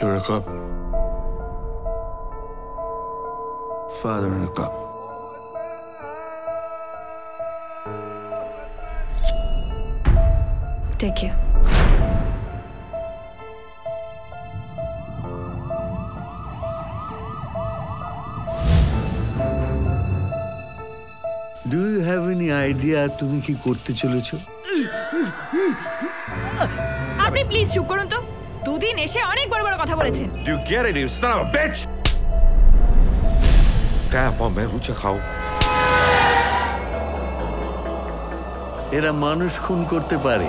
You're a cop. Father and a cop. Thank you. do you have any idea তুমি কি করতে চলেছো আপনি প্লিজ চুপ করুন তো দুদিন এসে অনেক বড় বড় কথা বলেছেন। You get it, you son of a bitch! খাও। এরা মানুষ খুন করতে পারে।